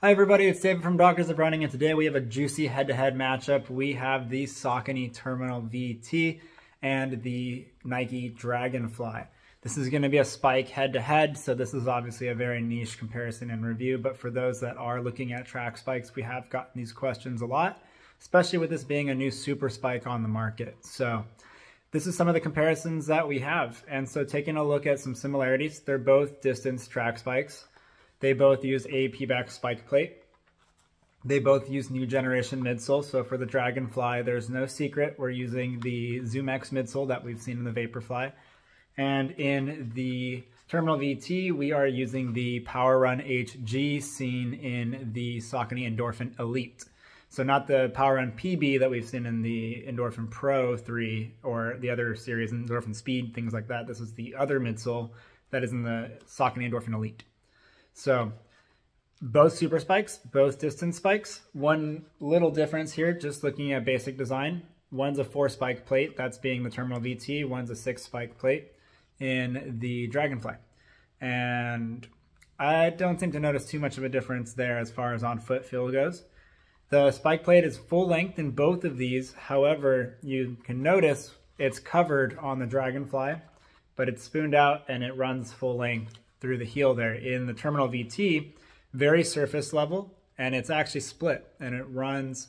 Hi everybody, it's David from Doctors of Running and today we have a juicy head-to-head -head matchup. We have the Saucony Terminal VT and the Nike Dragonfly. This is going to be a spike head-to-head, -head, so this is obviously a very niche comparison and review, but for those that are looking at track spikes, we have gotten these questions a lot, especially with this being a new super spike on the market. So this is some of the comparisons that we have. And so taking a look at some similarities, they're both distance track spikes. They both use a Pebax spike plate. They both use new generation midsole. So for the Dragonfly, there's no secret. We're using the ZoomX midsole that we've seen in the Vaporfly. And in the Terminal VT, we are using the PWRRUN HG seen in the Saucony Endorphin Elite. So not the PWRRUN PB that we've seen in the Endorphin Pro 3 or the other series, Endorphin Speed, things like that. This is the other midsole that is in the Saucony Endorphin Elite. So both super spikes, both distance spikes. One little difference here, just looking at basic design. One's a four spike plate, that's being the Terminal VT. One's a six spike plate in the Dragonfly. And I don't seem to notice too much of a difference there as far as on foot feel goes. The spike plate is full length in both of these. However, you can notice it's covered on the Dragonfly, but it's spooned out and it runs full length through the heel there. In the Terminal VT, very surface level, and it's actually split, and it runs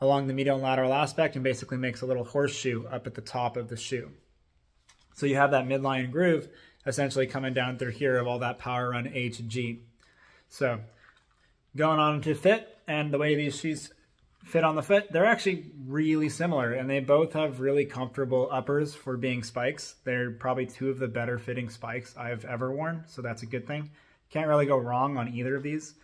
along the medial and lateral aspect and basically makes a little horseshoe up at the top of the shoe. So you have that midline groove essentially coming down through here of all that PWRRUN HG. So going on to fit and the way these shoes fit on the foot, they're actually really similar and they both have really comfortable uppers for being spikes. They're probably two of the better fitting spikes I've ever worn, so that's a good thing. Can't really go wrong on either of these.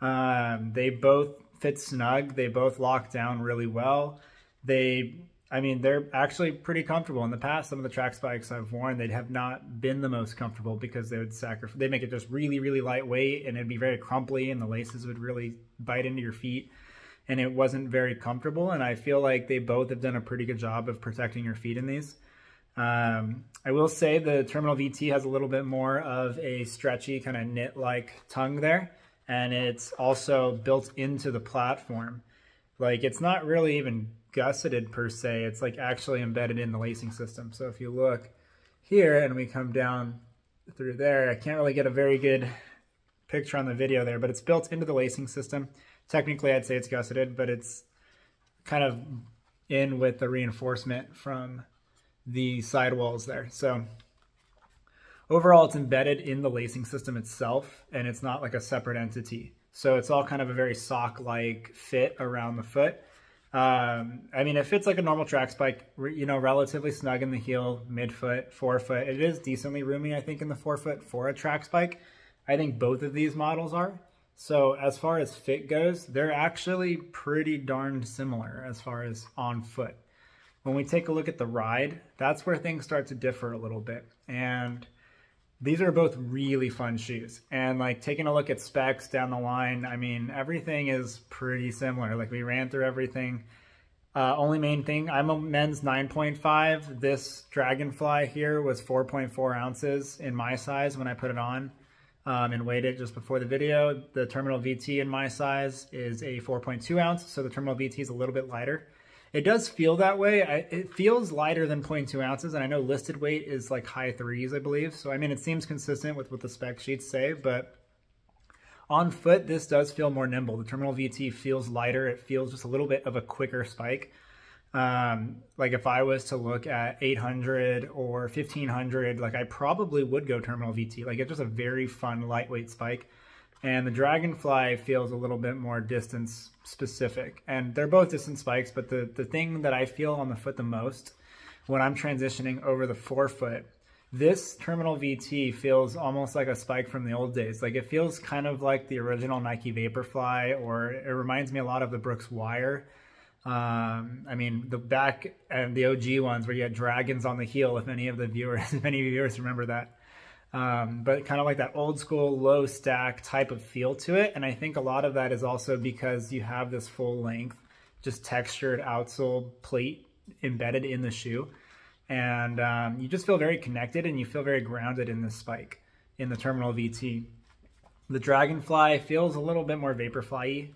Um, they both fit snug. They both lock down really well. They I mean, they're actually pretty comfortable. In the past, some of the track spikes I've worn, they'd have not been the most comfortable because they would sacrifice, they make it just really, really lightweight and it'd be very crumply and the laces would really bite into your feet and it wasn't very comfortable. And I feel like they both have done a pretty good job of protecting your feet in these. Um, I will say the Terminal VT has a little bit more of a stretchy kind of knit-like tongue there. And it's also built into the platform. Like it's not really even gusseted per se. It's like actually embedded in the lacing system. So if you look here and we come down through there, I can't really get a very good picture on the video there, but it's built into the lacing system. Technically, I'd say it's gusseted, but it's kind of in with the reinforcement from the sidewalls there. So overall, it's embedded in the lacing system itself, and it's not like a separate entity. So it's all kind of a very sock-like fit around the foot. Um, I mean, it fits like a normal track spike, you know, relatively snug in the heel, midfoot, forefoot. It is decently roomy, I think, in the forefoot for a track spike. I think both of these models are. So as far as fit goes, they're actually pretty darn similar as far as on foot. When we take a look at the ride, that's where things start to differ a little bit. And these are both really fun shoes. And like taking a look at specs down the line, I mean, everything is pretty similar. Like we ran through everything. Uh, only main thing, I'm a men's 9.5. This Dragonfly here was 4.4 ounces in my size when I put it on um, and weighed it just before the video. The Terminal VT in my size is a 4.2 ounce, so the Terminal VT is a little bit lighter. It does feel that way. I, it feels lighter than 0.2 ounces, and I know listed weight is like high threes, I believe. So, I mean, it seems consistent with what the spec sheets say, but on foot, this does feel more nimble. The Terminal VT feels lighter. It feels just a little bit of a quicker spike. Um, like if I was to look at 800 or 1500, like I probably would go Terminal VT. Like it's just a very fun lightweight spike. And the Dragonfly feels a little bit more distance specific. And they're both distance spikes, but the, the thing that I feel on the foot the most when I'm transitioning over the forefoot, this Terminal VT feels almost like a spike from the old days. Like it feels kind of like the original Nike Vaporfly, or it reminds me a lot of the Brooks Wire. Um, I mean, the back and the OG ones where you had dragons on the heel, if any of the viewers, if any of viewers remember that um, but kind of like that old school low stack type of feel to it. And I think a lot of that is also because you have this full length, just textured outsole plate embedded in the shoe. And um, you just feel very connected and you feel very grounded in this spike in the Terminal VT. The Dragonfly feels a little bit more Vaporfly if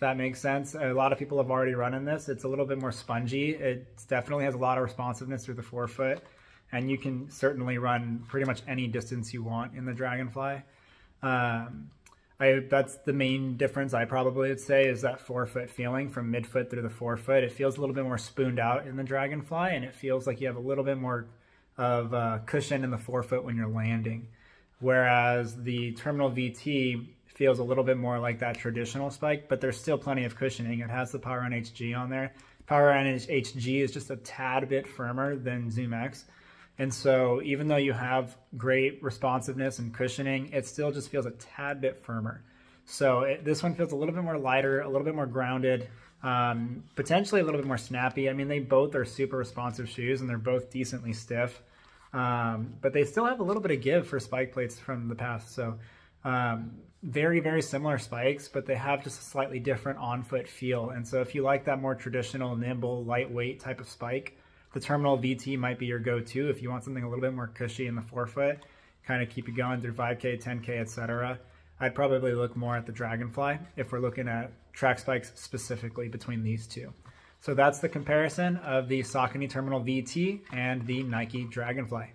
that makes sense. A lot of people have already run in this. It's a little bit more spongy. It definitely has a lot of responsiveness through the forefoot, and you can certainly run pretty much any distance you want in the Dragonfly. Um, I, that's the main difference I probably would say is that forefoot feeling from midfoot through the forefoot. It feels a little bit more spooned out in the Dragonfly and it feels like you have a little bit more of uh, cushion in the forefoot when you're landing. Whereas the Terminal VT feels a little bit more like that traditional spike, but there's still plenty of cushioning. It has the Power HG on there. Power HG is just a tad bit firmer than ZoomX. And so even though you have great responsiveness and cushioning, it still just feels a tad bit firmer. So it, this one feels a little bit more lighter, a little bit more grounded, um, potentially a little bit more snappy. I mean, they both are super responsive shoes and they're both decently stiff. Um, but they still have a little bit of give for spike plates from the past. So um, very, very similar spikes, but they have just a slightly different on-foot feel. And so if you like that more traditional, nimble, lightweight type of spike, the Terminal VT might be your go-to if you want something a little bit more cushy in the forefoot, kind of keep you going through 5K, 10K, etc. I'd probably look more at the Dragonfly if we're looking at track spikes specifically between these two. So that's the comparison of the Saucony Terminal VT and the Nike Dragonfly.